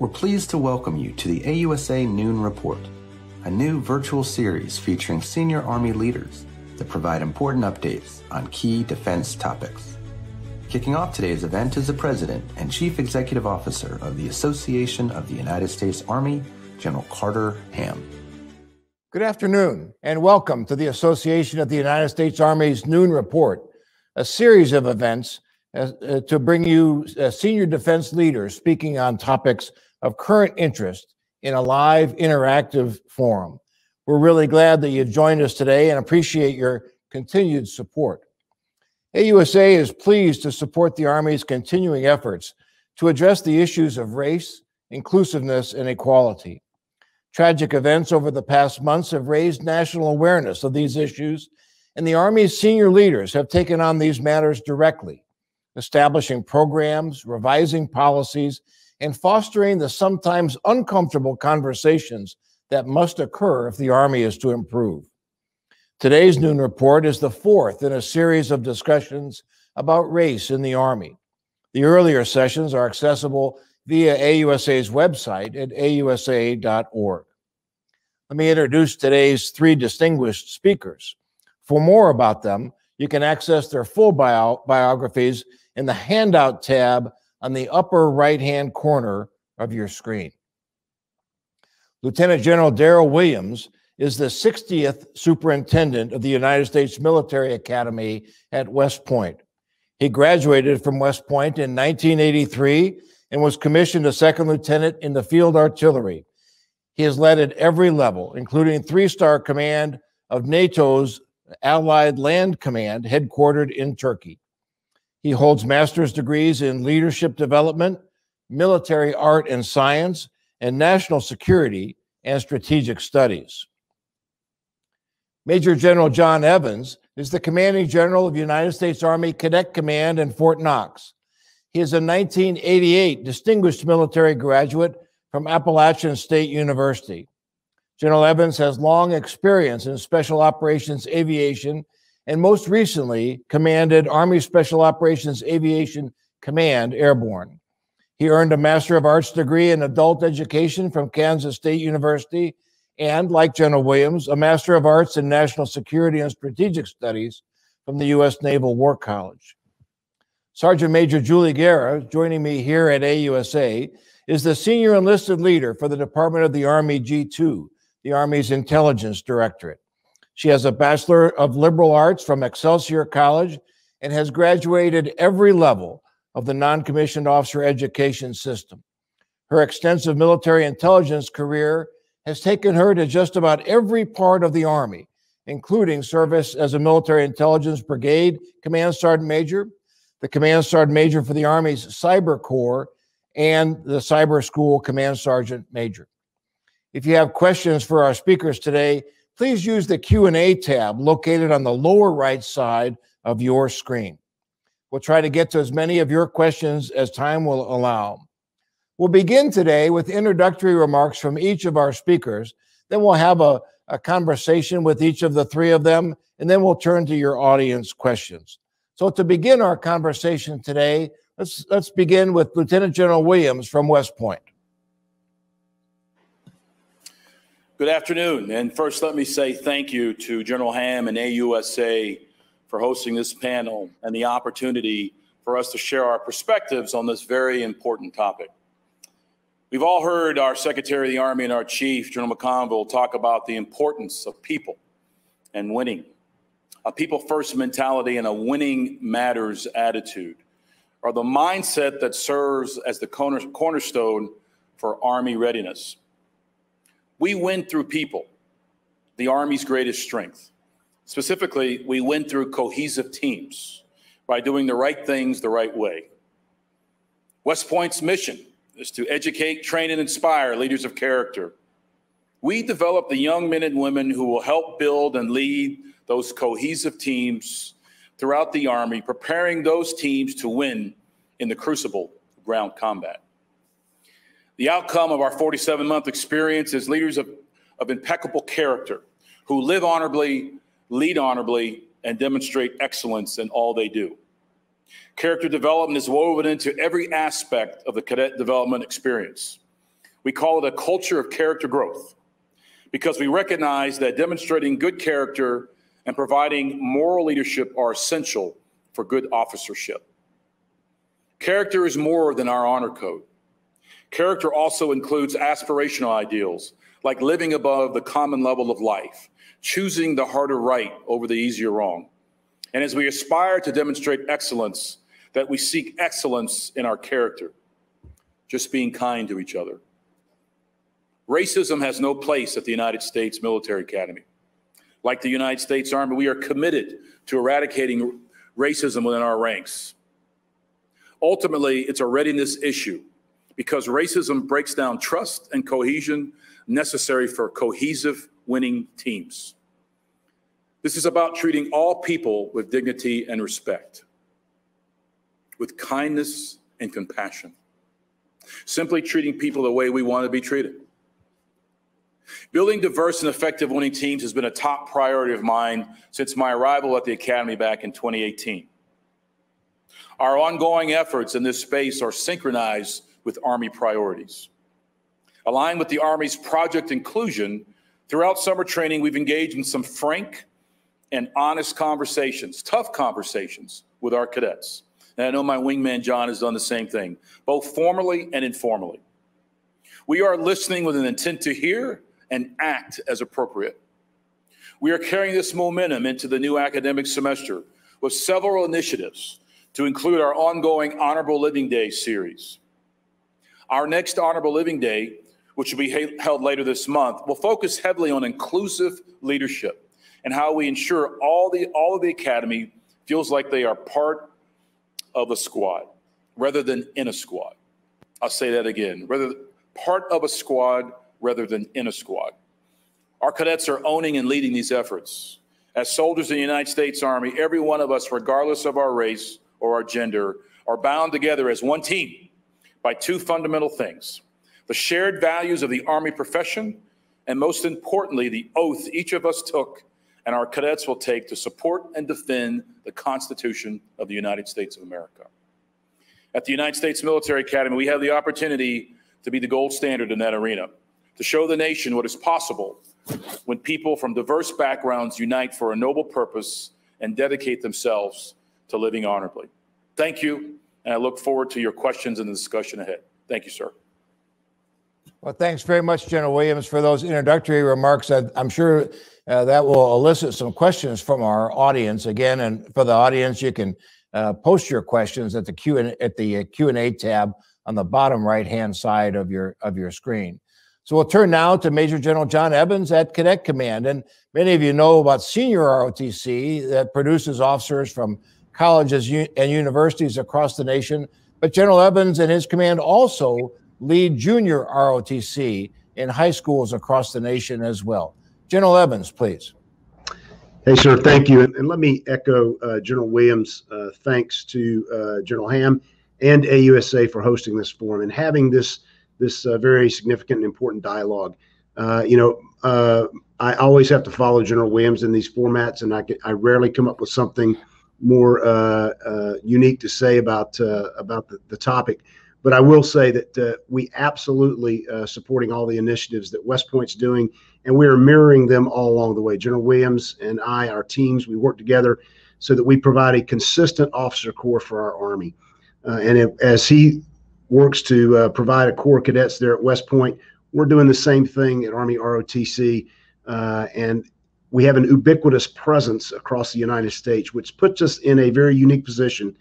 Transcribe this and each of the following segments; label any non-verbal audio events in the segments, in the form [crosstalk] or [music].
We're pleased to welcome you to the AUSA Noon Report, a new virtual series featuring senior Army leaders that provide important updates on key defense topics. Kicking off today's event is the President and Chief Executive Officer of the Association of the United States Army, General Carter Ham. Good afternoon, and welcome to the Association of the United States Army's Noon Report, a series of events uh, to bring you uh, senior defense leaders speaking on topics of current interest in a live interactive forum. We're really glad that you joined us today and appreciate your continued support. AUSA is pleased to support the Army's continuing efforts to address the issues of race, inclusiveness, and equality. Tragic events over the past months have raised national awareness of these issues, and the Army's senior leaders have taken on these matters directly, establishing programs, revising policies, and fostering the sometimes uncomfortable conversations that must occur if the Army is to improve. Today's noon report is the fourth in a series of discussions about race in the Army. The earlier sessions are accessible via AUSA's website at ausa.org. Let me introduce today's three distinguished speakers. For more about them, you can access their full bio biographies in the handout tab on the upper right hand corner of your screen. Lieutenant General Darryl Williams is the 60th Superintendent of the United States Military Academy at West Point. He graduated from West Point in 1983 and was commissioned a second lieutenant in the field artillery. He has led at every level, including three star command of NATO's Allied Land Command, headquartered in Turkey. He holds master's degrees in leadership development, military art and science, and national security and strategic studies. Major General John Evans is the commanding general of United States Army Cadet Command in Fort Knox. He is a 1988 distinguished military graduate from Appalachian State University. General Evans has long experience in special operations aviation and most recently commanded Army Special Operations Aviation Command Airborne. He earned a Master of Arts degree in adult education from Kansas State University and, like General Williams, a Master of Arts in National Security and Strategic Studies from the U.S. Naval War College. Sergeant Major Julie Guerra, joining me here at AUSA, is the senior enlisted leader for the Department of the Army G2, the Army's intelligence directorate. She has a Bachelor of Liberal Arts from Excelsior College and has graduated every level of the non commissioned officer education system. Her extensive military intelligence career has taken her to just about every part of the Army, including service as a military intelligence brigade command sergeant major, the command sergeant major for the Army's Cyber Corps, and the Cyber School command sergeant major. If you have questions for our speakers today, please use the Q&A tab located on the lower right side of your screen. We'll try to get to as many of your questions as time will allow. We'll begin today with introductory remarks from each of our speakers. Then we'll have a, a conversation with each of the three of them, and then we'll turn to your audience questions. So to begin our conversation today, let's, let's begin with Lieutenant General Williams from West Point. Good afternoon. And first, let me say thank you to General Ham and AUSA for hosting this panel and the opportunity for us to share our perspectives on this very important topic. We've all heard our Secretary of the Army and our Chief, General McConville, talk about the importance of people and winning. A people first mentality and a winning matters attitude are the mindset that serves as the cornerstone for Army readiness. We win through people, the Army's greatest strength. Specifically, we win through cohesive teams by doing the right things the right way. West Point's mission is to educate, train, and inspire leaders of character. We develop the young men and women who will help build and lead those cohesive teams throughout the Army, preparing those teams to win in the crucible of ground combat. The outcome of our 47 month experience is leaders of, of impeccable character who live honorably, lead honorably, and demonstrate excellence in all they do. Character development is woven into every aspect of the cadet development experience. We call it a culture of character growth because we recognize that demonstrating good character and providing moral leadership are essential for good officership. Character is more than our honor code. Character also includes aspirational ideals like living above the common level of life, choosing the harder right over the easier wrong. And as we aspire to demonstrate excellence, that we seek excellence in our character, just being kind to each other. Racism has no place at the United States Military Academy. Like the United States Army, we are committed to eradicating racism within our ranks. Ultimately, it's a readiness issue because racism breaks down trust and cohesion necessary for cohesive winning teams. This is about treating all people with dignity and respect, with kindness and compassion, simply treating people the way we want to be treated. Building diverse and effective winning teams has been a top priority of mine since my arrival at the Academy back in 2018. Our ongoing efforts in this space are synchronized with Army priorities. Aligned with the Army's Project Inclusion, throughout summer training, we've engaged in some frank and honest conversations, tough conversations with our cadets. And I know my wingman John has done the same thing, both formally and informally. We are listening with an intent to hear and act as appropriate. We are carrying this momentum into the new academic semester with several initiatives to include our ongoing Honorable Living Day series. Our next Honorable Living Day, which will be held later this month, will focus heavily on inclusive leadership and how we ensure all the all of the academy feels like they are part of a squad rather than in a squad. I'll say that again. Rather part of a squad rather than in a squad. Our cadets are owning and leading these efforts. As soldiers in the United States Army, every one of us, regardless of our race or our gender, are bound together as one team by two fundamental things the shared values of the Army profession, and most importantly, the oath each of us took and our cadets will take to support and defend the Constitution of the United States of America. At the United States Military Academy, we have the opportunity to be the gold standard in that arena to show the nation what is possible when people from diverse backgrounds unite for a noble purpose and dedicate themselves to living honorably. Thank you, and I look forward to your questions and the discussion ahead. Thank you, sir. Well, thanks very much, General Williams, for those introductory remarks. I, am sure uh, that will elicit some questions from our audience. Again, and for the audience, you can uh, post your questions at the Q and at the Q and A tab on the bottom right hand side of your of your screen. So we'll turn now to Major General John Evans at Cadet Command. And many of you know about Senior ROTC that produces officers from colleges and universities across the nation. But General Evans and his command also lead Junior ROTC in high schools across the nation as well. General Evans, please. Hey, sir, thank you. And, let me echo uh, General Williams' uh, thanks to uh, General Ham and AUSA for hosting this forum and having this this uh, very significant and important dialogue. Uh, you know, uh, I always have to follow General Williams in these formats, and I, get, I rarely come up with something more uh, uh, unique to say about uh, about the, the, topic. But I will say that we absolutely supporting all the initiatives that West Point's doing, and we are mirroring them all along the way. General Williams and I, our teams, we work together so that we provide a consistent officer corps for our Army. and as he works to uh, provide a of cadets there at West Point. We're doing the same thing at Army ROTC, uh, and we have an ubiquitous presence across the United States, which puts us in a very unique position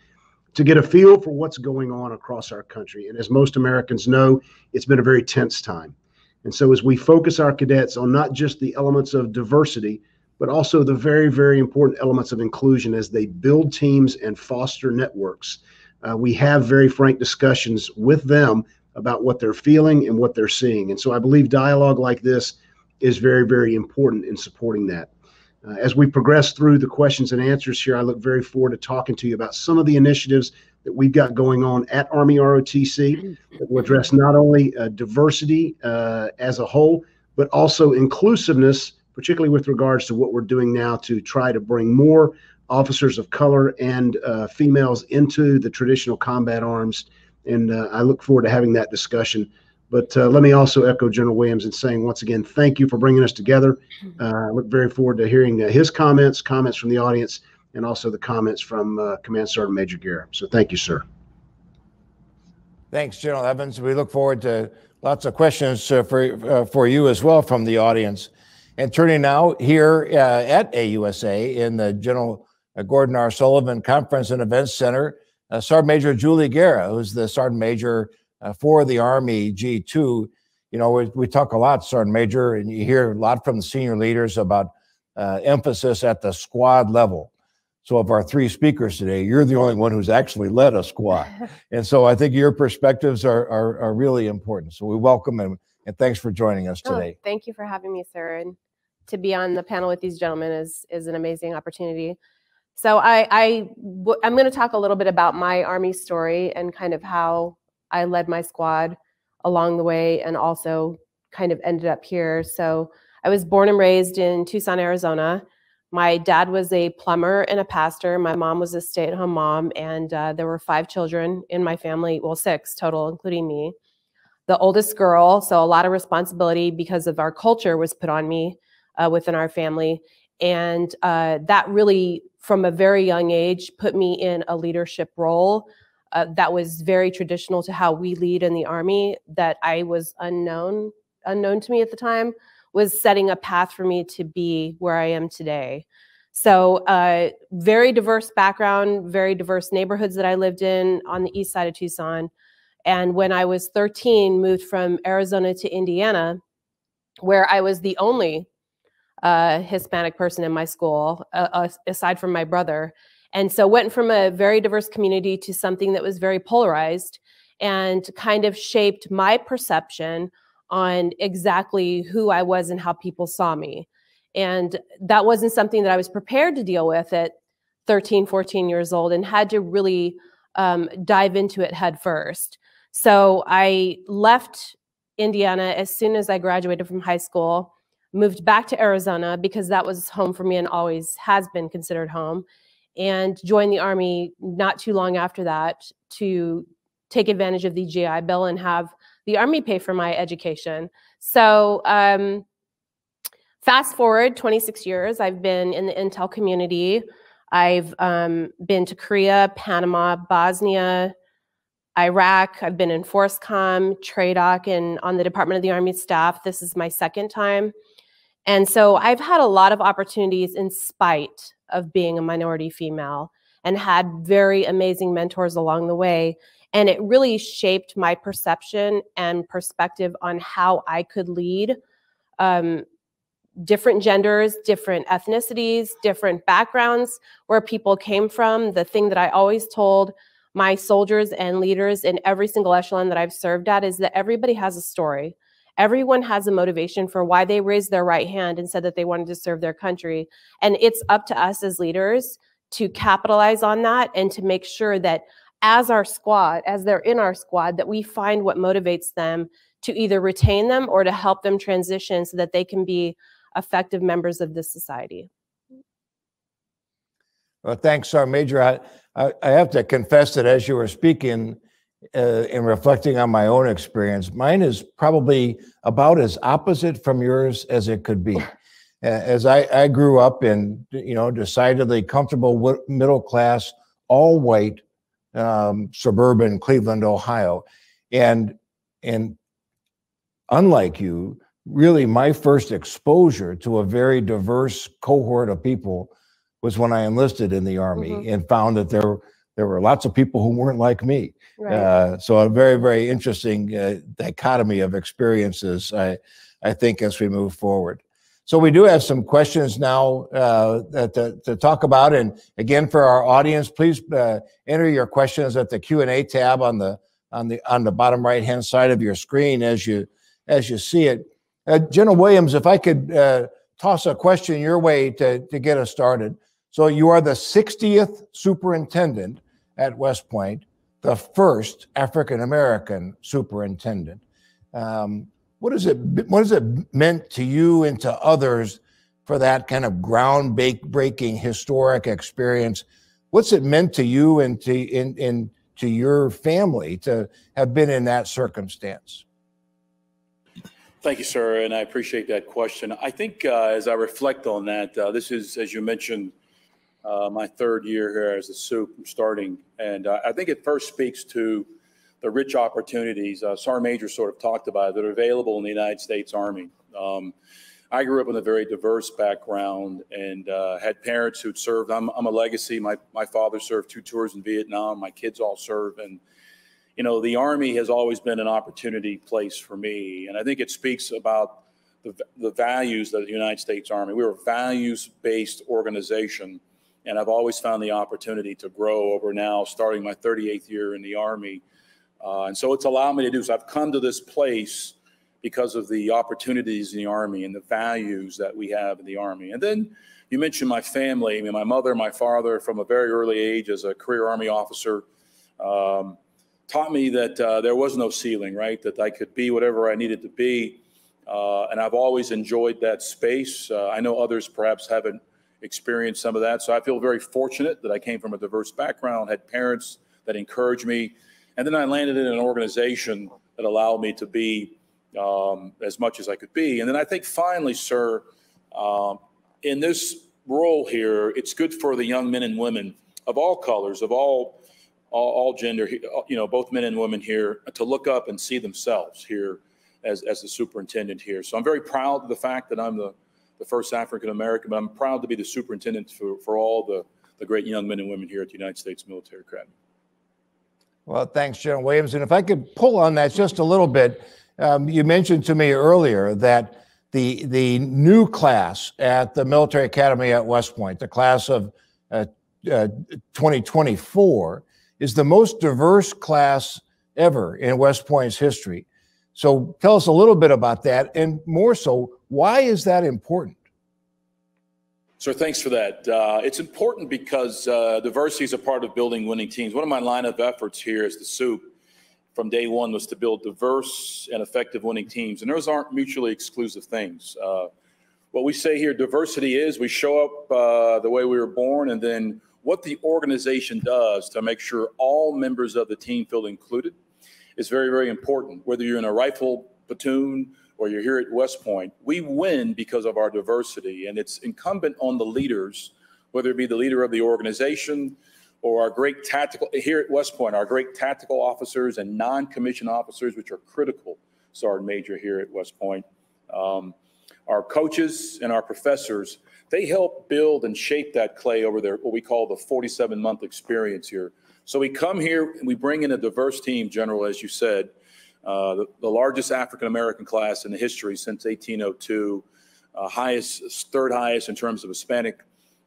to get a feel for what's going on across our country. And as most Americans know, it's been a very tense time. And so, as we focus our cadets on not just the elements of diversity, but also the very, very important elements of inclusion as they build teams and foster networks uh, we have very frank discussions with them about what they're feeling and what they're seeing. And so I believe dialogue like this is very, very important in supporting that. Uh, as we progress through the questions and answers here, I look very forward to talking to you about some of the initiatives that we've got going on at Army ROTC that will address not only uh, diversity uh, as a whole, but also inclusiveness, particularly with regards to what we're doing now to try to bring more officers of color and uh, females into the traditional combat arms. And uh, I look forward to having that discussion But uh, let me also echo General Williams in saying once again, thank you for bringing us together. Uh, I look very forward to hearing uh, his comments, comments from the audience, and also the comments from uh, Command Sergeant Major Guerra. So thank you, sir. Thanks, General Evans. We look forward to lots of questions uh, for, uh, for you as well from the audience. And turning now here at AUSA in the General Gordon R. Sullivan Conference and Events Center, Sergeant Major Julie Guerra, who's the Sergeant Major uh, for the Army G2, you know, we, we talk a lot, Sergeant Major, and you hear a lot from the senior leaders about uh, emphasis at the squad level. So, of our three speakers today, you're the only one who's actually led a squad. [laughs] and so I think your perspectives are, are, are really important. So, we welcome and, and thanks for joining us oh, today. Oh, thank you for having me, sir. And to be on the panel with these gentlemen is, is an amazing opportunity. So, I, I, I'm going to talk a little bit about my Army story and kind of how I led my squad along the way and also kind of ended up here. So I was born and raised in Tucson, Arizona. My dad was a plumber and a pastor. My mom was a stay at home mom. And uh, there were five children in my family, well, six total, including me. The oldest girl, so a lot of responsibility because of our culture was put on me uh, within our family. And uh, that really, from a very young age, put me in a leadership role uh, that was very traditional to how we lead in the army that I was unknown unknown to me at the time was setting a path for me to be where I am today. So, uh, very diverse background, very diverse neighborhoods that I lived in on the east side of Tucson. And when I was 13, moved from Arizona to Indiana, where I was the only uh, Hispanic person in my school, uh, aside from my brother. And so went from a very diverse community to something that was very polarized and kind of shaped my perception on exactly who I was and how people saw me. And that wasn't something that I was prepared to deal with at 13, 14 years old and had to really um, dive into it head first. So I left Indiana as soon as I graduated from high school, moved back to Arizona because that was home for me and always has been considered home and joined the Army not too long after that to take advantage of the GI Bill and have the Army pay for my education. So, um, fast forward 26 years, I've been in the intel community. I've um, been to Korea, Panama, Bosnia, Iraq. I've been in FORSCOM, TRADOC, and on the Department of the Army staff. This is my second time. And so I've had a lot of opportunities in spite of being a minority female and had very amazing mentors along the way. And it really shaped my perception and perspective on how I could lead um, different genders, different ethnicities, different backgrounds, where people came from. The thing that I always told my soldiers and leaders in every single echelon that I've served at is that everybody has a story. Everyone has a motivation for why they raised their right hand and said that they wanted to serve their country. And it's up to us as leaders to capitalize on that and to make sure that as our squad, as they're in our squad, that we find what motivates them to either retain them or to help them transition so that they can be effective members of this society. Well, thanks, Sergeant Major. I, I, I have to confess that as you were speaking, uh, in reflecting on my own experience, mine is probably about as opposite from yours as it could be. As I, I grew up in, you know, decidedly comfortable middle class, all white, um, suburban Cleveland, Ohio, and and unlike you, really my first exposure to a very diverse cohort of people was when I enlisted in the army mm-hmm. and found that there there were lots of people who weren't like me. Right. Uh, so a very, very interesting uh, dichotomy of experiences, I, I think, as we move forward. So we do have some questions now uh, to, to, talk about. And again, for our audience, please uh, enter your questions at the Q&A tab on the, on the, on the bottom right-hand side of your screen as you, as you see it. Uh, General Williams, if I could uh, toss a question your way to, to get us started. So you are the 60th superintendent at West Point, the first African American superintendent. Um, what is it? What has it meant to you and to others for that kind of groundbreaking historic experience? What's it meant to you and to in, in to your family to have been in that circumstance? Thank you, sir, and I appreciate that question. I think uh, as I reflect on that, uh, this is, as you mentioned, uh, my third year here as a supe starting, and uh, I think it first speaks to the rich opportunities uh, Sergeant Major sort of talked about that are available in the United States Army. Um, I grew up in a very diverse background and uh, had parents who'd served. I'm, I'm a legacy. My, my father served two tours in Vietnam. My kids all serve, and you know, the Army has always been an opportunity place for me. And I think it speaks about the, the values of the United States Army. We're a values based organization. And I've always found the opportunity to grow over now, starting my 38th year in the Army. Uh, and so it's allowed me to do so. I've come to this place because of the opportunities in the Army and the values that we have in the Army. And then you mentioned my family. I mean, my mother, my father, from a very early age as a career Army officer. Um, taught me that uh, there was no ceiling, right? That I could be whatever I needed to be. Uh, and I've always enjoyed that space. Uh, I know others perhaps haven't experienced some of that. So I feel very fortunate that I came from a diverse background, had parents that encouraged me. And then I landed in an organization that allowed me to be um, as much as I could be. And then I think finally, sir, um, in this role here, it's good for the young men and women of all colors, of all all, all gender, you know, both men and women here to look up and see themselves here as, as the superintendent here. So I'm very proud of the fact that I'm the, the first African American, but I'm proud to be the superintendent for, for all the, the great young men and women here at the United States Military Academy. Well, thanks, General Williams. And if I could pull on that just a little bit, um, you mentioned to me earlier that the the new class at the Military Academy at West Point, the class of uh, uh, 2024, is the most diverse class ever in West Point's history. So tell us a little bit about that, and more so, why is that important? Sir, thanks for that. Uh, it's important because uh, diversity is a part of building winning teams. One of my line of efforts here is the supe from day one was to build diverse and effective winning teams, and those aren't mutually exclusive things. Uh, what we say here, diversity is we show up uh, the way we were born, and then what the organization does to make sure all members of the team feel included is very, very important. Whether you're in a rifle platoon or you're here at West Point, we win because of our diversity. And it's incumbent on the leaders, whether it be the leader of the organization or our great tactical, here at West Point, our great tactical officers and non commissioned officers, which are critical, Sergeant Major here at West Point. Um, our coaches and our professors they help build and shape that clay over there, what we call the 47 month experience here. So we come here and we bring in a diverse team, General, as you said, uh, the, the, largest African American class in the history since 1802, uh, highest, third highest in terms of Hispanic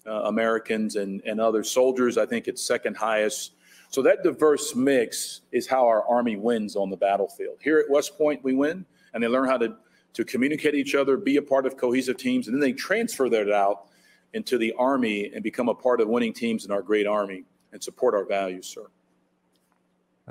uh, Americans and, and other soldiers. I think it's second highest. So that diverse mix is how our Army wins on the battlefield. Here at West Point, we win, and they learn how to to communicate each other, be a part of cohesive teams, and then they transfer that out into the Army and become a part of winning teams in our great Army and support our values, sir.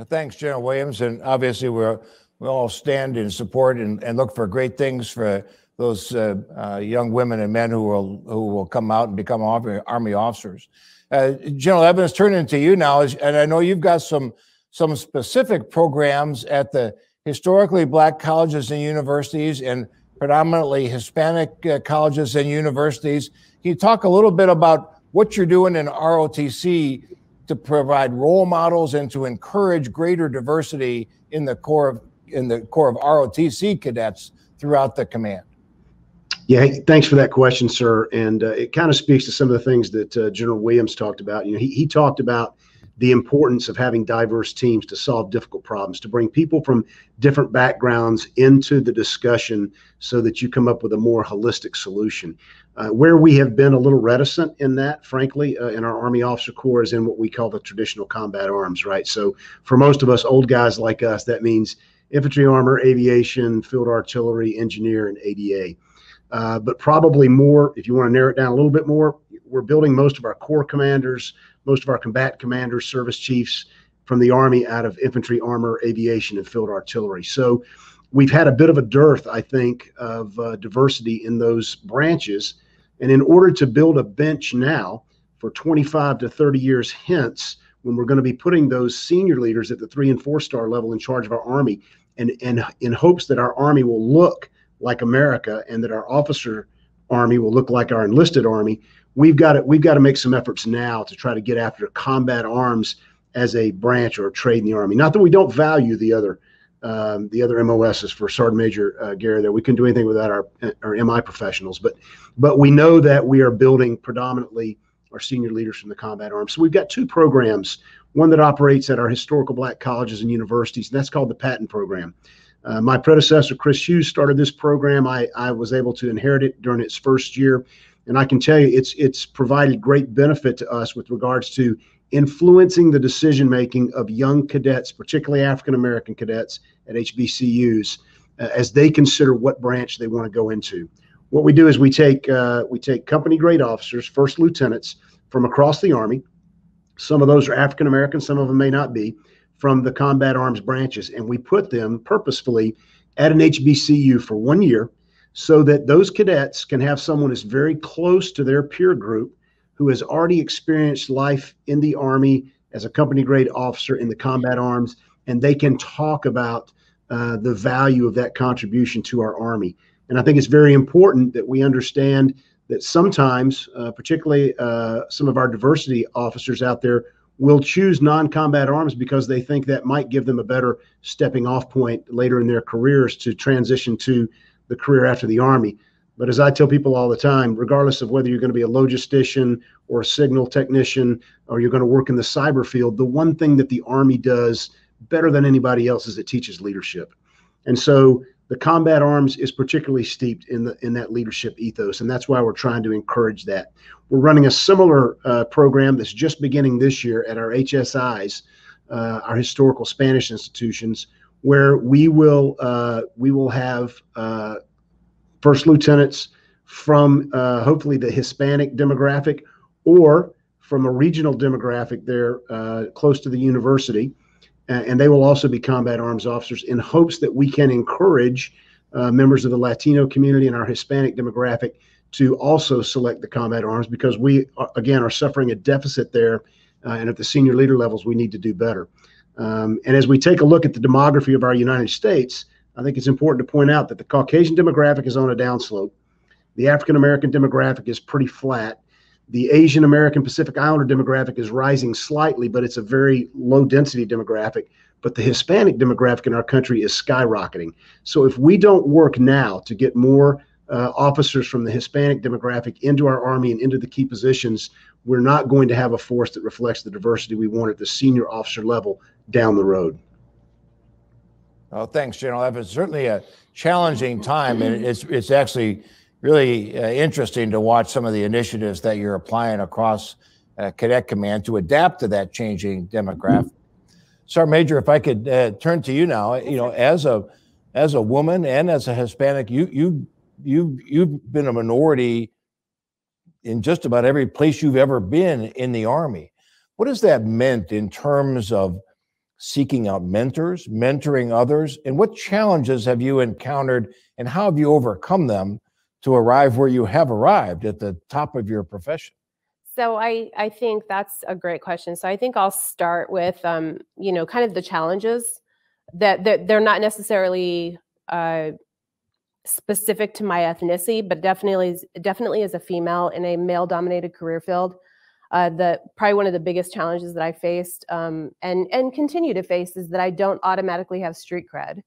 Thanks, General Williams. And obviously, we're, we all stand in support and, and look for great things for those uh, uh, young women and men who will who will come out and become Army officers. Uh, General Evans, turning to you now, and I know you've got some some specific programs at the historically black colleges and universities and predominantly Hispanic uh, colleges and universities. Can you talk a little bit about what you're doing in ROTC to provide role models and to encourage greater diversity in the core of in the core of ROTC cadets throughout the command? Yeah, thanks for that question, sir. And uh, it kind of speaks to some of the things that uh, General Williams talked about. You know, he, he talked about the importance of having diverse teams to solve difficult problems, to bring people from different backgrounds into the discussion so that you come up with a more holistic solution. Uh, where we have been a little reticent in that, frankly, uh, in our Army Officer Corps is in what we call the traditional combat arms, right? So for most of us old guys like us, that means infantry armor, aviation, field artillery, engineer, and ADA. Uh, but probably more, if you want to narrow it down a little bit more, we're building most of our corps commanders, most of our combat commanders, service chiefs from the Army out of infantry, armor, aviation, and field artillery. So we've had a bit of a dearth, I think, of uh, diversity in those branches. And in order to build a bench now for 25 to 30 years hence, when we're going to be putting those senior leaders at the three and four star level in charge of our Army, and, and in hopes that our Army will look like America and that our officer army will look like our enlisted army, we've got to we've got to make some efforts now to try to get after combat arms as a branch or a trade in the army. Not that we don't value the other um, the other MOSs for Sergeant Major uh, Guerra there. We couldn't do anything without our our MI professionals, but but we know that we are building predominantly our senior leaders from the combat arms. So we've got two programs, one that operates at our historical black colleges and universities, and that's called the Patent Program. Uh, my predecessor, Chris Hughes, started this program. I, I was able to inherit it during its first year. And I can tell you, it's it's provided great benefit to us with regards to influencing the decision making of young cadets, particularly African American cadets at HBCUs, uh, as they consider what branch they want to go into. What we do is we take uh, we take company grade officers, first lieutenants from across the Army. Some of those are African American, some of them may not be, from the combat arms branches, and we put them purposefully at an HBCU for one year so that those cadets can have someone that's very close to their peer group who has already experienced life in the Army as a company grade officer in the combat arms, and they can talk about uh, the value of that contribution to our Army. And I think it's very important that we understand that sometimes, uh, particularly uh, some of our diversity officers out there, will choose non combat arms because they think that might give them a better stepping off point later in their careers to transition to the career after the Army. But as I tell people all the time, regardless of whether you're going to be a logistician or a signal technician or you're going to work in the cyber field, the one thing that the Army does better than anybody else is it teaches leadership. And so the combat arms is particularly steeped in the in that leadership ethos, and that's why we're trying to encourage that. We're running a similar uh, program that's just beginning this year at our HSIs, uh, our historical Spanish institutions, where we will uh, we will have uh, first lieutenants from uh, hopefully the Hispanic demographic or from a regional demographic there uh, close to the university, and they will also be combat arms officers in hopes that we can encourage uh, members of the Latino community and our Hispanic demographic to also select the combat arms because we again are suffering a deficit there, and at the senior leader levels we need to do better. Um, and as we take a look at the demography of our United States, I think it's important to point out that the Caucasian demographic is on a downslope. The African American demographic is pretty flat. The Asian American Pacific Islander demographic is rising slightly, but it's a very low density demographic. But the Hispanic demographic in our country is skyrocketing. So if we don't work now to get more uh, officers from the Hispanic demographic into our Army and into the key positions, we're not going to have a force that reflects the diversity we want at the senior officer level down the road. Oh, thanks, General Evans. Certainly a challenging time, and it's it's actually really uh, interesting to watch some of the initiatives that you're applying across uh, Cadet Command to adapt to that changing demographic. Sergeant Major, if I could uh, turn to you now, you know, as a as a woman and as a Hispanic, you you you you've been a minority in just about every place you've ever been in the Army. What has that meant in terms of seeking out mentors, mentoring others? And what challenges have you encountered and how have you overcome them to arrive where you have arrived at the top of your profession? So I, I think that's a great question. So I think I'll start with, um, you know, kind of the challenges that, that they're not necessarily uh, specific to my ethnicity, but definitely, definitely as a female in a male-dominated career field, uh, the probably one of the biggest challenges that I faced um, and and continue to face is that I don't automatically have street cred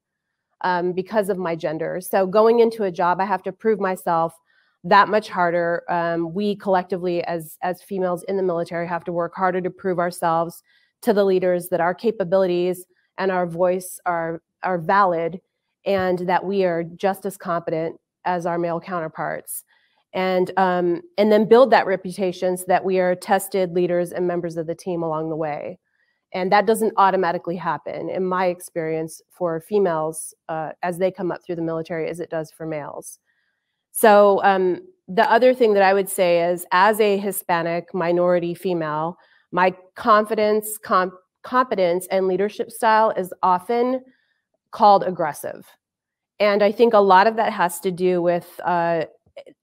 um, because of my gender. So going into a job, I have to prove myself that much harder. Um, we collectively, as as females in the military, have to work harder to prove ourselves to the leaders that our capabilities and our voice are are valid, and that we are just as competent as our male counterparts and um, and then build that reputation so that we are tested leaders and members of the team along the way. And that doesn't automatically happen. In my experience for females uh, as they come up through the military as it does for males. So um, the other thing that i would say is as a hispanic minority female my confidence comp- competence and leadership style is often called aggressive. And i think a lot of that has to do with uh,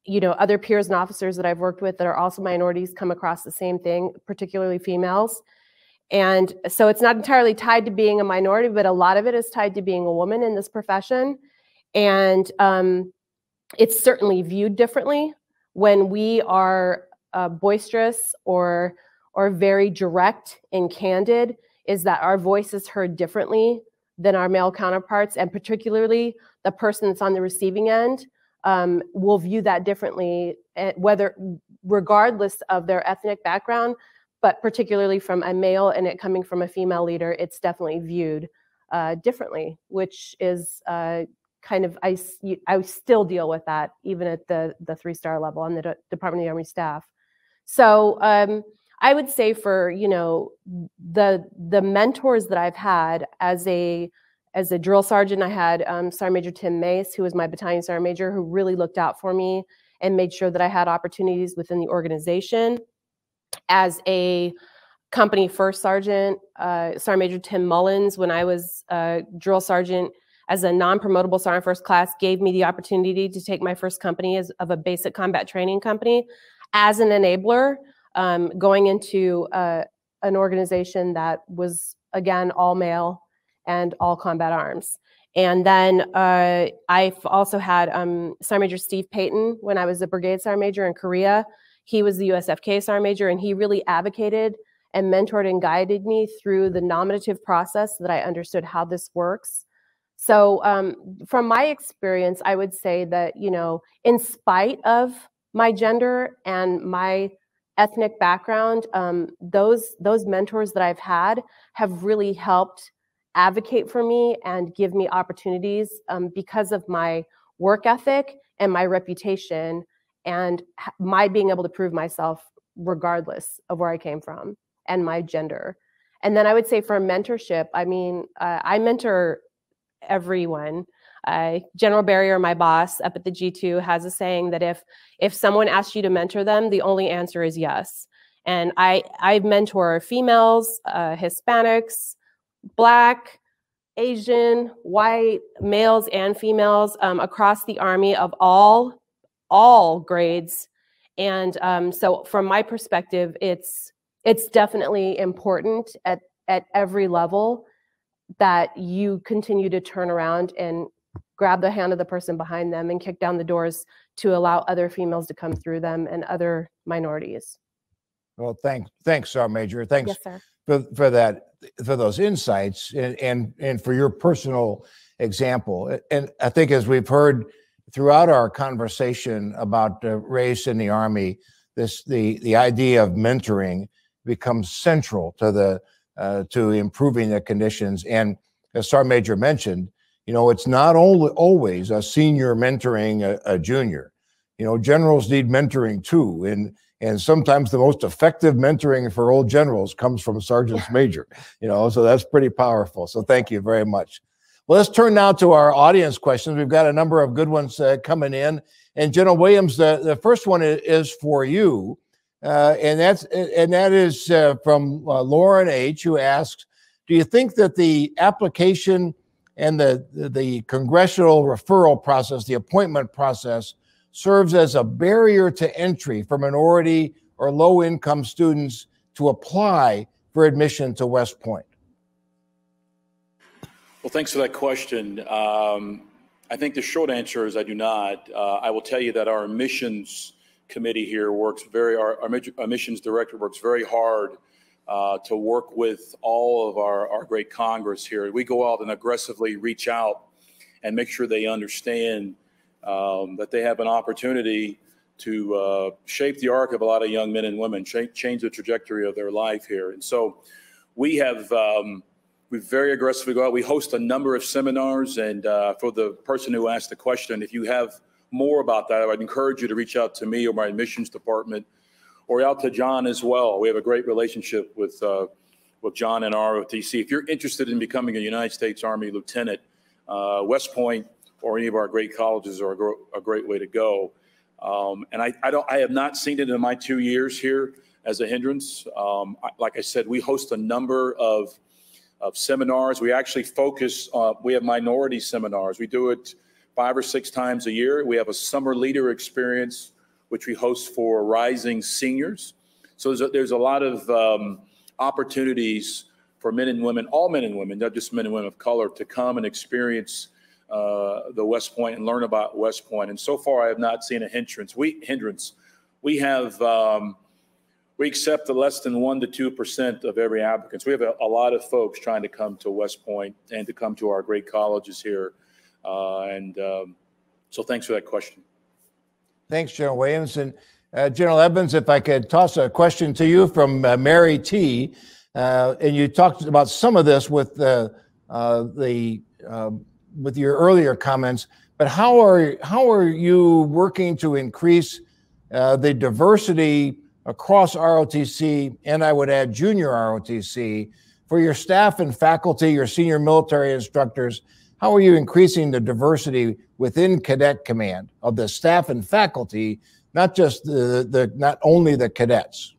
you know other peers and officers that i've worked with that are also minorities come across the same thing particularly females. And so it's not entirely tied to being a minority but a lot of it is tied to being a woman in this profession. And um, it's certainly viewed differently when we are uh, boisterous or or very direct and candid is that our voice is heard differently than our male counterparts and particularly the person that's on the receiving end um, will view that differently eh, whether regardless of their ethnic background but particularly from a male and it coming from a female leader it's definitely viewed uh, differently which is uh, kind of I, I still deal with that even at the the three star level on the De- Department of the Army staff. So um, I would say for you know the the mentors that I've had as a as a drill sergeant, I had um, Sergeant Major Tim Mace, who was my battalion sergeant major, who really looked out for me and made sure that I had opportunities within the organization. As a company first sergeant, uh, Sergeant Major Tim Mullins, when I was a drill sergeant, as a non-promotable sergeant first class gave me the opportunity to take my first company as of a basic combat training company as an enabler um, going into uh, an organization that was again all male and all combat arms and then uh, I've also had um, Sergeant Major Steve Payton when I was a brigade sergeant major in Korea. He was the USFK sergeant major, and he really advocated and mentored and guided me through the nominative process so that I understood how this works. So, um, from my experience, I would say that, you know, in spite of my gender and my ethnic background, um, those, those mentors that I've had have really helped advocate for me and give me opportunities um, because of my work ethic and my reputation and my being able to prove myself regardless of where I came from and my gender. And then I would say for mentorship, I mean, uh, I mentor everyone. Uh, General Berrier, my boss up at the G2, has a saying that if if someone asks you to mentor them, the only answer is yes. And I I mentor females, uh, Hispanics, Black, Asian, white, males and females um, across the Army of all all grades. And um, so, from my perspective, it's it's definitely important at at every level that you continue to turn around and grab the hand of the person behind them and kick down the doors to allow other females to come through them and other minorities. Well, thanks, thanks, Sergeant Major. Thanks yes, sir. For for that for those insights and and and for your personal example. And I think as we've heard throughout our conversation about uh, race in the Army, this the the idea of mentoring becomes central to the uh, to improving the conditions. And as Sergeant Major mentioned, you know, it's not only always a senior mentoring a, a, junior. You know, generals need mentoring too, and and sometimes the most effective mentoring for old generals comes from sergeants [laughs] major. You know, so that's pretty powerful. So thank you very much. Well, let's turn now to our audience questions. We've got a number of good ones uh, coming in. And General Williams, the, the first one is for you. Uh, and that's and that is uh, from uh, Lauren H, who asks, "Do you think that the application and the, the the congressional referral process, the appointment process, serves as a barrier to entry for minority or low income students to apply for admission to West Point?" Well, thanks for that question. Um, I think the short answer is I do not. Uh, I will tell you that our admissions committee here works very, our, our missions director works very hard uh, to work with all of our, our great Congress here. We go out and aggressively reach out and make sure they understand um, that they have an opportunity to uh, shape the arc of a lot of young men and women, change, change the trajectory of their life here. And so we have, um, we very aggressively go out. We host a number of seminars. And uh, for the person who asked the question, if you have more about that, I would encourage you to reach out to me or my admissions department or out to John as well. We have a great relationship with, uh, with John and ROTC. If you're interested in becoming a United States Army lieutenant, uh, West Point or any of our great colleges are a, gro- a great way to go. Um, and I, I, don't, I have not seen it in my two years here as a hindrance. Um, I, like I said, we host a number of, of seminars. We actually focus, uh, we have minority seminars. We do it five or six times a year. We have a summer leader experience, which we host for rising seniors. So there's a, there's a lot of um, opportunities for men and women, all men and women, not just men and women of color, to come and experience uh, the West Point and learn about West Point. And so far, I have not seen a hindrance. We hindrance. We have um, we accept the less than one to two percent of every applicant. So we have a, a, lot of folks trying to come to West Point and to come to our great colleges here. Uh, and um, so, thanks for that question. Thanks, General Williams. And uh, General Evans, if I could toss a question to you from uh, Mary T. Uh, and you talked about some of this with the uh, the um, with your earlier comments, but how are how are you working to increase uh, the diversity across ROTC, and I would add junior ROTC for your staff and faculty, your senior military instructors? How are you increasing the diversity within Cadet Command of the staff and faculty, not just the, the not only the cadets?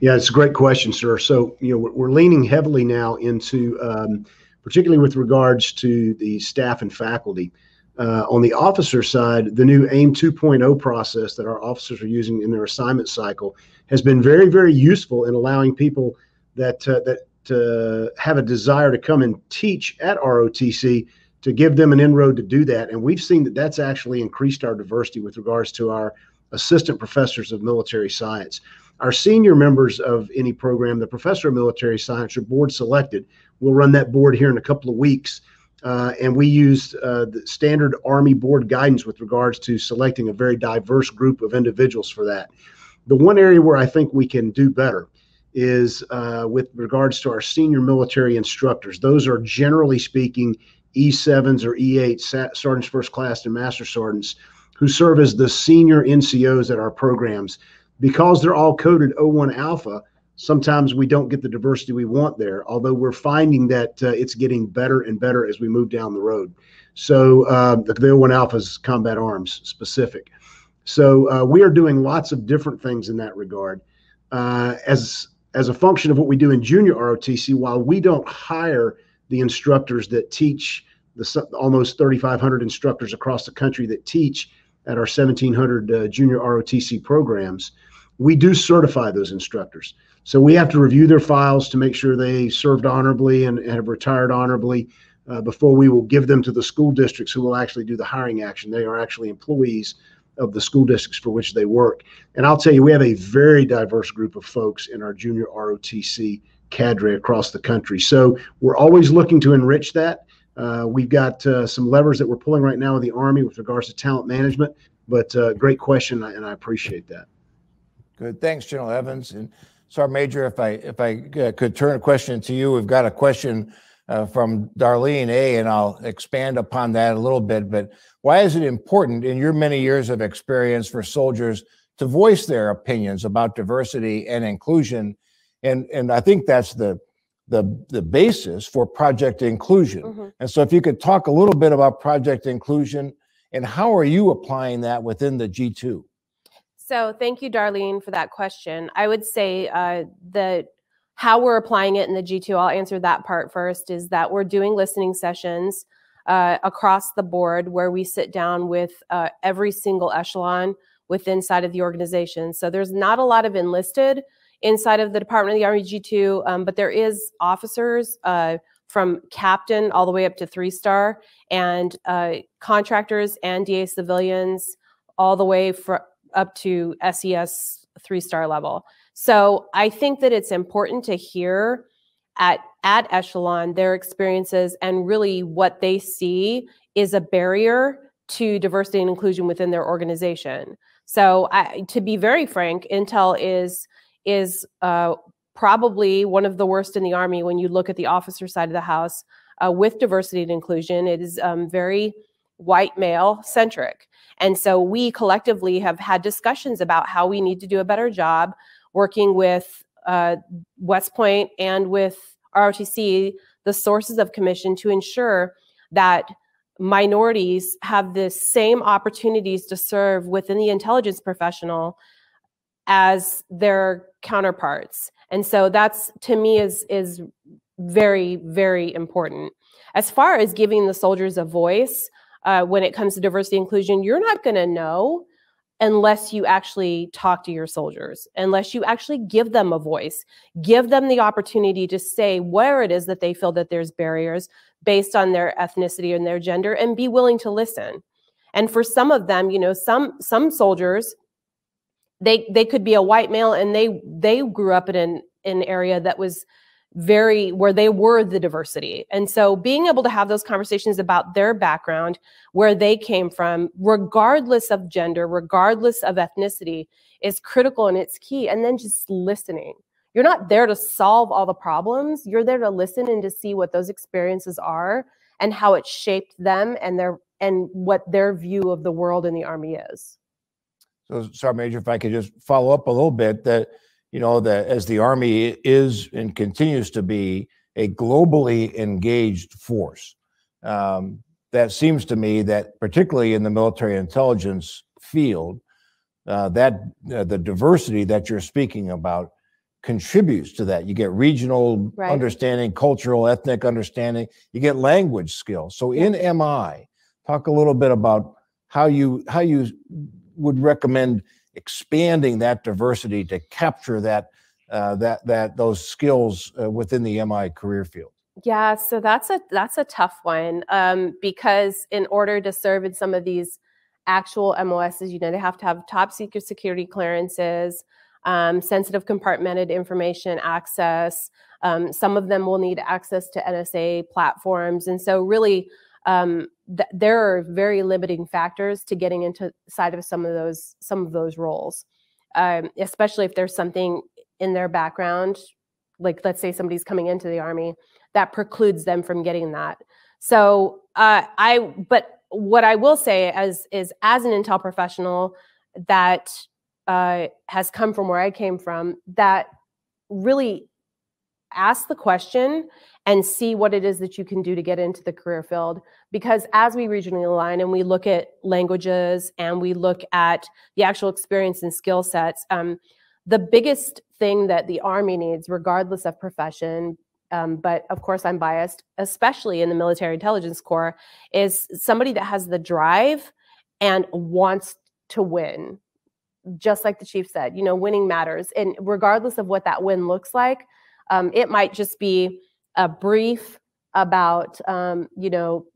Yeah, it's a great question, sir. So, you know, we're, leaning heavily now into um, particularly with regards to the staff and faculty. Uh, on the officer side, the new AIM 2.0 process that our officers are using in their assignment cycle has been very, very useful in allowing people that uh, that uh, have a desire to come and teach at ROTC to give them an inroad to do that. And we've seen that that's actually increased our diversity with regards to our assistant professors of military science. Our senior members of any program, the professor of military science, are board selected We'll run that board here in a couple of weeks. Uh, and we use uh, the standard Army board guidance with regards to selecting a very diverse group of individuals for that. The one area where I think we can do better is uh, with regards to our senior military instructors. Those are generally speaking E7s or E8 sergeants first class and master sergeants who serve as the senior NCOs at our programs. Because they're all coded O1 Alpha, sometimes we don't get the diversity we want there, although we're finding that uh, it's getting better and better as we move down the road. So uh, the, the O1 Alpha is combat arms specific. So uh, we are doing lots of different things in that regard. Uh, as as a function of what we do in junior ROTC, while we don't hire the instructors that teach the almost 3,500 instructors across the country that teach at our 1,700 uh, junior ROTC programs, we do certify those instructors. So we have to review their files to make sure they served honorably and, and have retired honorably uh, before we will give them to the school districts who will actually do the hiring action. They are actually employees of the school districts for which they work. And I'll tell you, we have a very diverse group of folks in our junior ROTC cadre across the country. So we're always looking to enrich that. Uh, we've got uh, some levers that we're pulling right now with the Army with regards to talent management. But uh, great question, and I appreciate that. Good. Thanks, General Evans. And Sergeant Major, if I if I uh, could turn a question to you, we've got a question uh, from Darlene A, and I'll expand upon that a little bit. But why is it important in your many years of experience for soldiers to voice their opinions about diversity and inclusion? And and I think that's the the the basis for project inclusion. Mm-hmm. And so, if you could talk a little bit about project inclusion and how are you applying that within the G two? So thank you, Darlene, for that question. I would say uh, that how we're applying it in the G2, I'll answer that part first, is that we're doing listening sessions uh, across the board where we sit down with uh, every single echelon within inside of the organization. So there's not a lot of enlisted inside of the Department of the Army G2, um, but there is officers uh, from captain all the way up to three star and uh, contractors and DA civilians all the way from up to SES three star level. So I think that it's important to hear at at echelon their experiences and really what they see is a barrier to diversity and inclusion within their organization. So I, to be very frank, Intel is is uh, probably one of the worst in the army when you look at the officer side of the house uh, with diversity and inclusion. It is um, very white male centric. And so we collectively have had discussions about how we need to do a better job working with uh, West Point and with ROTC, the sources of commission, to ensure that minorities have the same opportunities to serve within the intelligence professional as their counterparts. And so that's to me is is very very important. As far as giving the soldiers a voice, uh, when it comes to diversity inclusion, you're not going to know unless you actually talk to your soldiers, unless you actually give them a voice, give them the opportunity to say where it is that they feel that there's barriers based on their ethnicity and their gender and be willing to listen. And for some of them, you know, some some soldiers they they could be a white male and they they grew up in an, an area that was very where they were the diversity. And so being able to have those conversations about their background, where they came from, regardless of gender, regardless of ethnicity, is critical and it's key. And then just listening. You're not there to solve all the problems. You're there to listen and to see what those experiences are and how it shaped them and their and what their view of the world and the army is. So, Sergeant Major, if I could just follow up a little bit, that you know, that as the Army is and continues to be a globally engaged force, um, that seems to me that particularly in the military intelligence field, uh, that uh, the diversity that you're speaking about contributes to that. You get regional right. understanding, cultural, ethnic understanding. You get language skills. So in MI, talk a little bit about how you how you would recommend expanding that diversity to capture that uh, that that those skills uh, within the MI career field? Yeah, so that's a that's a tough one um, because in order to serve in some of these actual MOSs, you know, they have to have top secret security clearances, um, sensitive compartmented information access. Um, some of them will need access to NSA platforms, and so really um, th- there are very limiting factors to getting into side of some of those some of those roles, um, especially if there's something in their background, like let's say somebody's coming into the army that precludes them from getting that. So uh, I, but what I will say as is as an intel professional that uh, has come from where I came from, that really ask the question and see what it is that you can do to get into the career field. Because as we regionally align and we look at languages and we look at the actual experience and skill sets, um, the biggest thing that the Army needs, regardless of profession, um, but of course I'm biased, especially in the military intelligence corps, is somebody that has the drive and wants to win. Just like the chief said, you know, winning matters. And regardless of what that win looks like, um, it might just be a brief about, um, you know,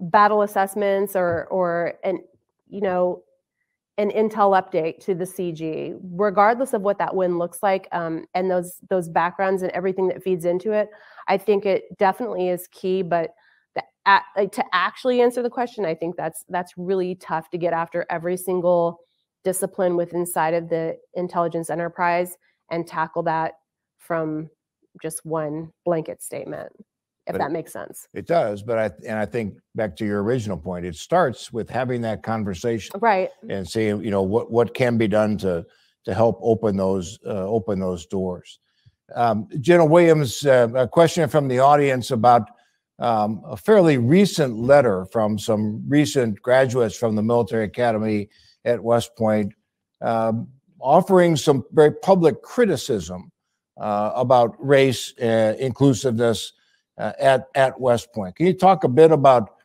battle assessments or, or an, you know, an intel update to the CG, regardless of what that win looks like, um, and those those backgrounds and everything that feeds into it. I think it definitely is key, but the, at, to actually answer the question, I think that's that's really tough to get after every single discipline within inside of the intelligence enterprise and tackle that from just one blanket statement if but that makes sense. it does but i and i think back to your original point it starts with having that conversation right. and seeing you know what what can be done to to help open those uh, open those doors. Um, general williams uh, a question from the audience about um, a fairly recent letter from some recent graduates from the military academy at west point um, offering some very public criticism about race uh, inclusiveness uh, at at West Point. Can you talk a bit about,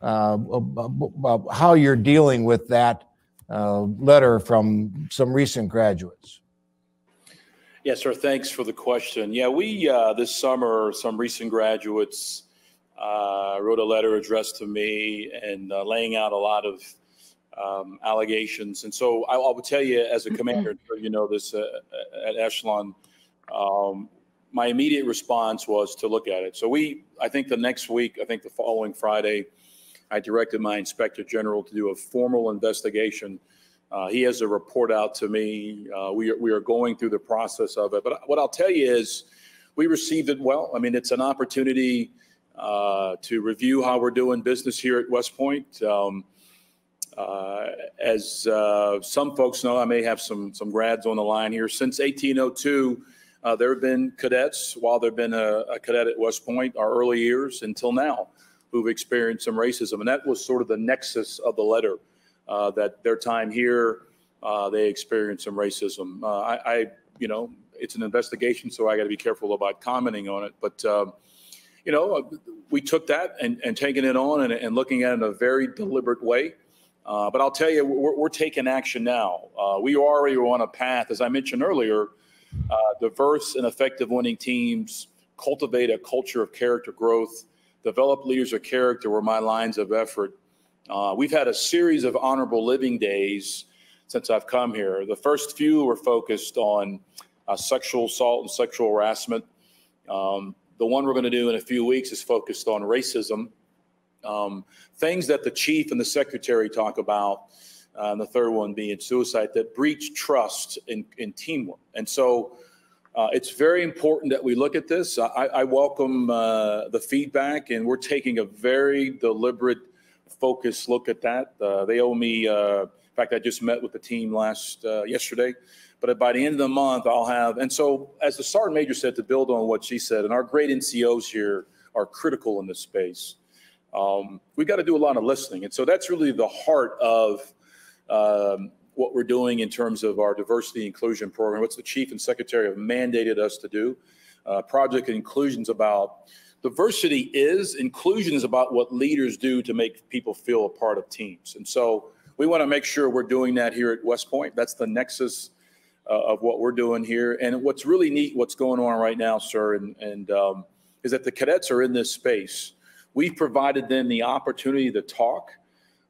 about how you're dealing with that letter from some recent graduates? Yes, sir. Thanks for the question. Yeah, we uh, this summer, some recent graduates uh, wrote a letter addressed to me and uh, laying out a lot of um, allegations. And so I, I, will tell you, as a commander, you know this at Echelon, um, my immediate response was to look at it. So we, I think the next week, I think the following Friday, I directed my inspector general to do a formal investigation. Uh, he has a report out to me. Uh, we, are, we are going through the process of it. But what I'll tell you is we received it well. I mean, it's an opportunity uh, to review how we're doing business here at West Point. Um, uh, as uh, some folks know, I may have some, some grads on the line here. Since 1802, uh, there have been cadets, while there have been a, a, cadet at West Point, our early years until now, who've experienced some racism. And that was sort of the nexus of the letter uh, that their time here, uh, they experienced some racism. Uh, I, I, you know, it's an investigation, so I got to be careful about commenting on it. But, um, you know, uh, we took that and, and taking it on and, and looking at it in a very deliberate way. Uh, but I'll tell you, we're, we're taking action now. We already were on a path, as I mentioned earlier, uh, diverse and effective winning teams, cultivate a culture of character growth, develop leaders of character were my lines of effort. Uh, we've had a series of honorable living days since I've come here. The first few were focused on uh, sexual assault and sexual harassment. Um, the one we're going to do in a few weeks is focused on racism. Um, things that the chief and the secretary talk about, uh, and the third one being suicide, that breach trust in, in teamwork. And so uh, it's very important that we look at this. I, I welcome uh, the feedback, and we're taking a very deliberate, focused look at that. Uh, they owe me, uh, in fact, I just met with the team last uh, yesterday but by the end of the month, I'll have. And so, as the sergeant major said, to build on what she said, and our great NCOs here are critical in this space. Um, we got to do a lot of listening, and so that's really the heart of um, what we're doing in terms of our diversity inclusion program. What's the chief and secretary have mandated us to do? Uh, project inclusion is about diversity is inclusion is about what leaders do to make people feel a part of teams, and so we want to make sure we're doing that here at West Point. That's the nexus uh, of what we're doing here. And what's really neat, what's going on right now, sir, and, and um, is that the cadets are in this space. We've provided them the opportunity to talk.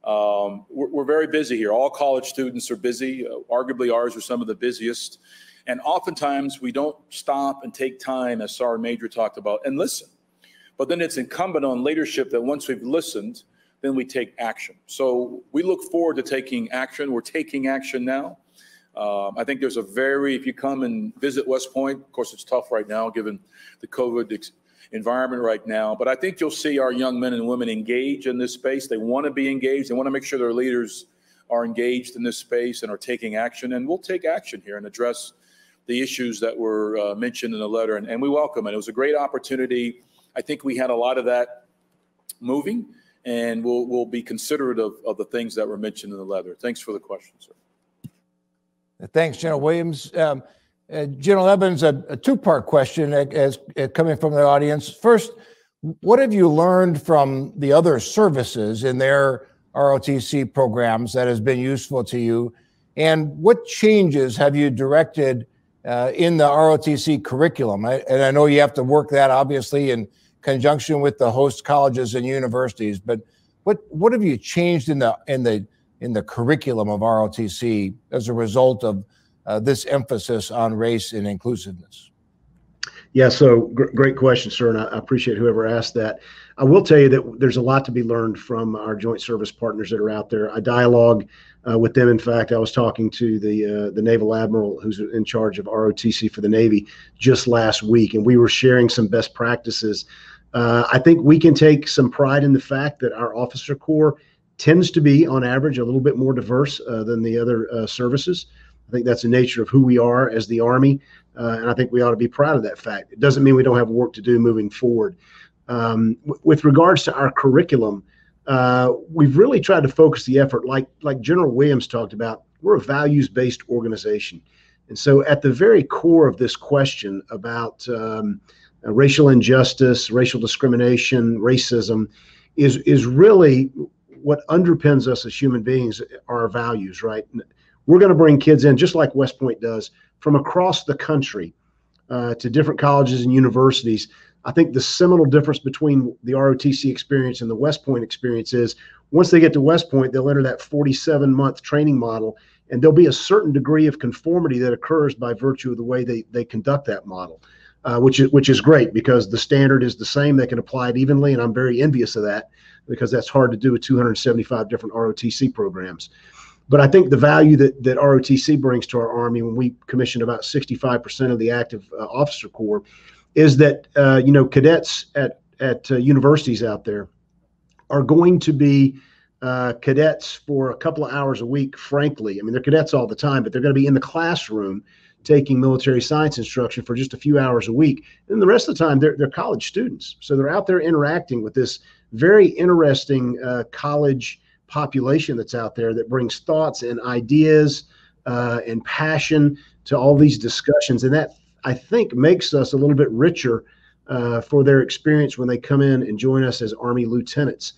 Um, we're, we're, very busy here. All college students are busy. Uh, arguably, ours are some of the busiest. And oftentimes, we don't stop and take time, as Sergeant Major talked about, and listen. But then it's incumbent on leadership that once we've listened, then we take action. So we look forward to taking action. We're taking action now. Um, I think there's a very, if you come and visit West Point, of course, it's tough right now given the COVID environment right now, but I think you'll see our young men and women engage in this space. They want to be engaged. They want to make sure their leaders are engaged in this space and are taking action. And we'll take action here and address the issues that were uh, mentioned in the letter. And, and we welcome it. It was a great opportunity. I think we had a lot of that moving, and we'll, we'll be considerate of, of the things that were mentioned in the letter. Thanks for the question, sir. Thanks, General Williams. Um, uh, General Evans, a, a two-part question as, as, coming from the audience. First, what have you learned from the other services in their ROTC programs that has been useful to you? And what changes have you directed uh, in the ROTC curriculum? I, and I know you have to work that obviously in conjunction with the host colleges and universities, but what what have you changed in the in the in the curriculum of ROTC as a result of uh, this emphasis on race and inclusiveness? Yeah, so gr- great question, sir, and I, appreciate whoever asked that. I will tell you that there's a lot to be learned from our joint service partners that are out there. I dialogue uh, with them. In fact, I was talking to the uh, the naval admiral who's in charge of ROTC for the Navy just last week, and we were sharing some best practices. Uh, I think we can take some pride in the fact that our officer corps tends to be, on average, a little bit more diverse uh, than the other uh, services. I think that's the nature of who we are as the Army, uh, and I think we ought to be proud of that fact. It doesn't mean we don't have work to do moving forward. Um, w- with regards to our curriculum, uh, we've really tried to focus the effort, like like General Williams talked about. We're a values-based organization, and so at the very core of this question about um, racial injustice, racial discrimination, racism, is is really what underpins us as human beings are our values, right? We're going to bring kids in, just like West Point does, from across the country uh, to different colleges and universities. I think the seminal difference between the ROTC experience and the West Point experience is once they get to West Point, they'll enter that 47 month training model, and there'll be a certain degree of conformity that occurs by virtue of the way they, they conduct that model. Uh, which is which is great because the standard is the same. They can apply it evenly, and I'm very envious of that because that's hard to do with 275 different ROTC programs. But I think the value that, that ROTC brings to our Army when we commission about 65% of the active uh, officer corps is that, uh, you know, cadets at, at uh, universities out there are going to be uh, cadets for a couple of hours a week, frankly. I mean, they're cadets all the time, but they're going to be in the classroom taking military science instruction for just a few hours a week. And the rest of the time, they're, they're college students. So they're out there interacting with this very interesting uh, college population that's out there that brings thoughts and ideas uh, and passion to all these discussions. And that, I think, makes us a little bit richer uh, for their experience when they come in and join us as Army lieutenants.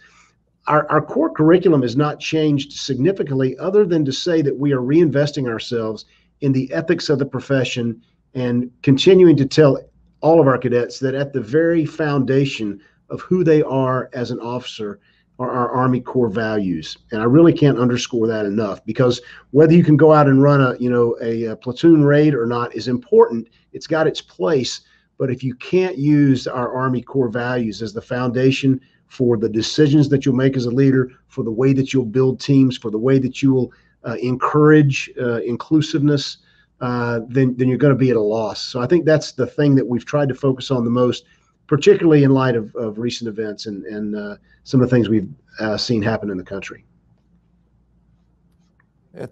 our, our core curriculum has not changed significantly, other than to say that we are reinvesting ourselves in the ethics of the profession and continuing to tell all of our cadets that at the very foundation of who they are as an officer are our Army core values. And I really can't underscore that enough because whether you can go out and run a, you know, a, a platoon raid or not is important. It's got its place. But if you can't use our Army core values as the foundation for the decisions that you'll make as a leader, for the way that you'll build teams, for the way that you will uh, encourage uh, inclusiveness, uh, then then you're going to be at a loss. So I think that's the thing that we've tried to focus on the most, particularly in light of, of recent events and and uh, some of the things we've uh, seen happen in the country.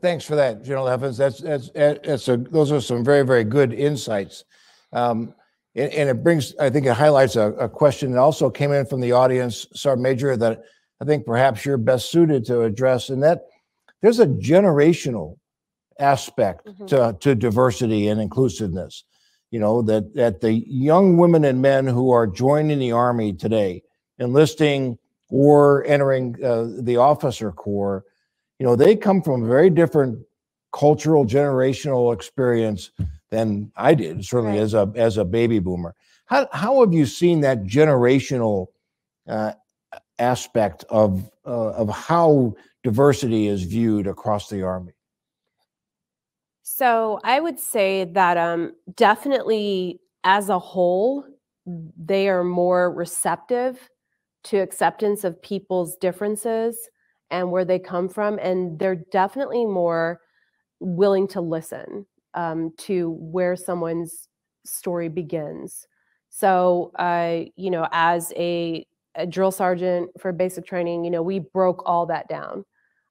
thanks for that, General Evans. That's that's that's a, those are some very very good insights. Um, and, and, it brings, I think it highlights a, a, question that also came in from the audience, Sergeant Major, that I think perhaps you're best suited to address, and that there's a generational aspect mm-hmm. to, to diversity and inclusiveness. You know, that, that the young women and men who are joining the Army today, enlisting or entering uh, the officer corps, you know, they come from a very different cultural generational experience than I did, certainly right. as a as a baby boomer. How how have you seen that generational uh, aspect of uh, of how diversity is viewed across the Army? So I would say that um, definitely as a whole, they are more receptive to acceptance of people's differences and where they come from. And they're definitely more willing to listen um, to where someone's story begins. So, uh, you know, as a, a drill sergeant for basic training, you know, we broke all that down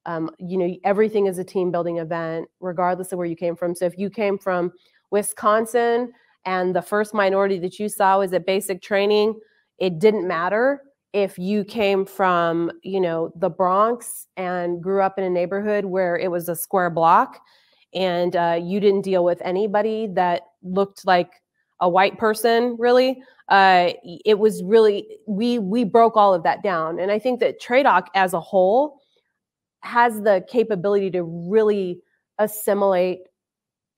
um, you know, everything is a team building event, regardless of where you came from. So if you came from Wisconsin and the first minority that you saw was at basic training, it didn't matter if you came from, you know, the Bronx and grew up in a neighborhood where it was a square block and uh, you didn't deal with anybody that looked like a white person really uh, it was really we we broke all of that down and i think that TRADOC as a whole has the capability to really assimilate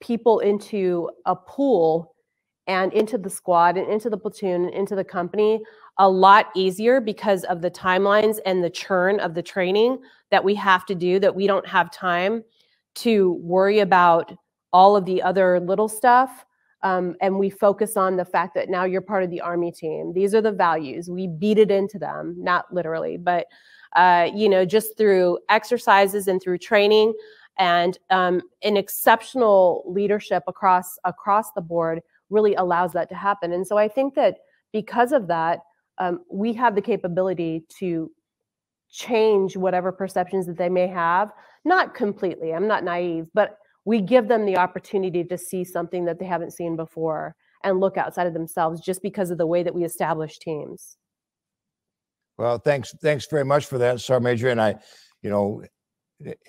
people into a pool and into the squad and into the platoon and into the company a lot easier because of the timelines and the churn of the training that we have to do that we don't have time to worry about all of the other little stuff um, and we focus on the fact that now you're part of the army team. These are the values. We beat it into them not literally but uh, you know, just through exercises and through training and um, an exceptional leadership across across the board really allows that to happen. And so I think that because of that, um, we have the capability to change whatever perceptions that they may have. Not completely. I'm not naive, but we give them the opportunity to see something that they haven't seen before and look outside of themselves just because of the way that we establish teams. Well, thanks, thanks very much for that, Sergeant Major. And I, you know,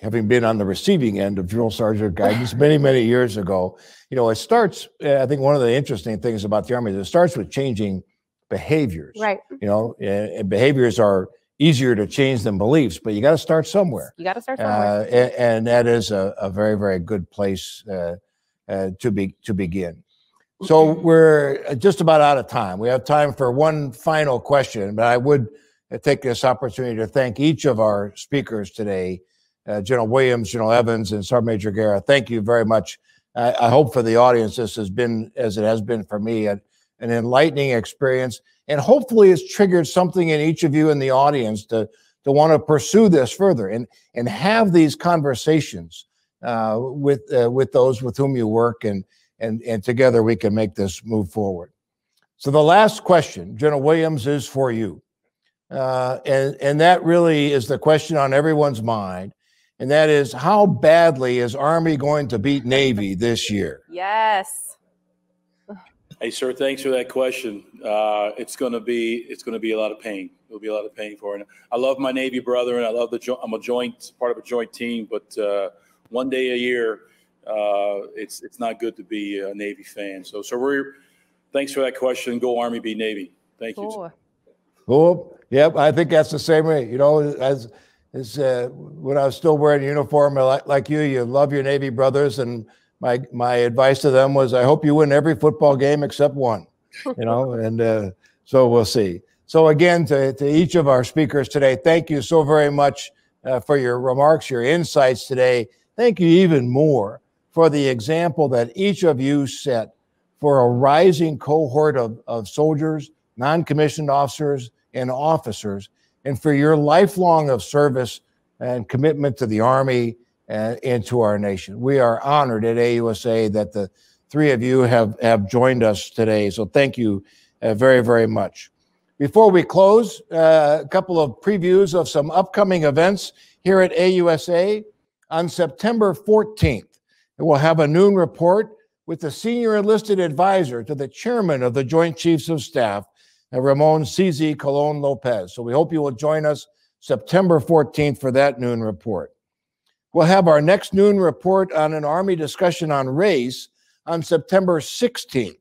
having been on the receiving end of drill sergeant guidance many, many years ago, you know, it starts. I think one of the interesting things about the army is it starts with changing behaviors. Right. You know, and behaviors are easier to change than beliefs, but you got to start somewhere. You got to start somewhere, uh, and, and, that is a, a, very, very good place uh, uh, to be to begin. So we're just about out of time. We have time for one final question, but I would take this opportunity to thank each of our speakers today, uh, General Williams, General Evans, and Sergeant Major Guerra. Thank you very much. I, I, hope for the audience this has been, as it has been for me, an, an enlightening experience. And hopefully it's triggered something in each of you in the audience to, to want to pursue this further and, and have these conversations uh, with, uh, with those with whom you work and, and, and together we can make this move forward. So the last question, General Williams, is for you. Uh, and, and that really is the question on everyone's mind. And that is how badly is Army going to beat Navy this year? Yes. Hey, sir, thanks for that question. Uh, it's going to be it's going to be a lot of pain. It'll be a lot of pain for it. I love my Navy brother, and I love the jo- I'm a joint part of a joint team. But uh, one day a year, uh, it's it's not good to be a Navy fan. So, so we're thanks for that question. Go Army, be Navy. Thank cool. you. Oh, yep. I think that's the same way. You know, as as uh, when I was still wearing uniform like, like you, you love your Navy brothers, and my my advice to them was, I hope you win every football game except one. You know, [laughs] and uh, so we'll see. So again, to, to each of our speakers today, thank you so very much uh, for your remarks, your insights today. Thank you even more for the example that each of you set for a rising cohort of, of soldiers, non commissioned officers, and officers, and for your lifelong of service and commitment to the Army and, and to our nation. We are honored at AUSA that the three of you have, have joined us today. So thank you uh, very, very much. Before we close, uh, a couple of previews of some upcoming events here at AUSA. On September 14th, we'll have a noon report with the senior enlisted advisor to the chairman of the Joint Chiefs of Staff, Ramon CZ Colon Lopez. So we hope you will join us September 14th for that noon report. We'll have our next noon report on an Army discussion on race on September 16th.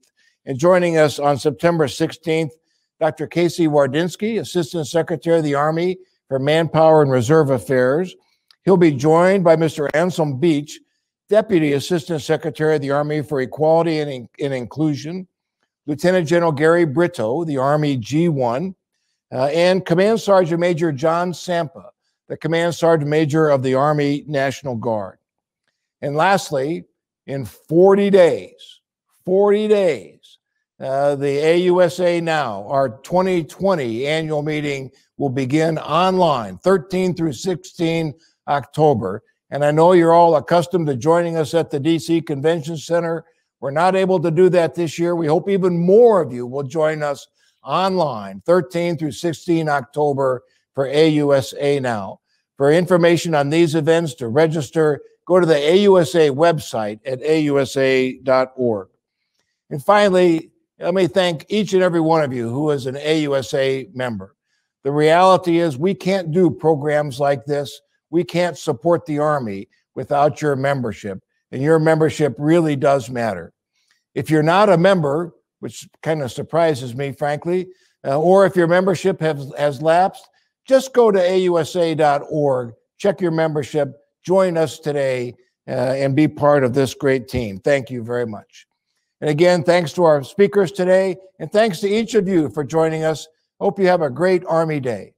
And joining us on September 16th, Dr. Casey Wardynski, Assistant Secretary of the Army for Manpower and Reserve Affairs. He'll be joined by Mr. Anselm Beach, Deputy Assistant Secretary of the Army for Equality and, and Inclusion, Lieutenant General Gary Brito, the Army G1, uh, and Command Sergeant Major John Sampa, the Command Sergeant Major of the Army National Guard. And lastly, in 40 days, 40 days, uh, the AUSA Now, our 2020 annual meeting will begin online 13 through 16 October. And I know you're all accustomed to joining us at the DC Convention Center. We're not able to do that this year. We hope even more of you will join us online 13 through 16 October for AUSA Now. For information on these events, to register, go to the AUSA website at ausa.org. And finally, let me thank each and every one of you who is an AUSA member. The reality is, we can't do programs like this. We can't support the Army without your membership, and your membership really does matter. If you're not a member, which kind of surprises me, frankly, uh, or if your membership has, has lapsed, just go to ausa.org, check your membership, join us today, uh, and be part of this great team. Thank you very much. And again, thanks to our speakers today, and thanks to each of you for joining us. Hope you have a great Army Day.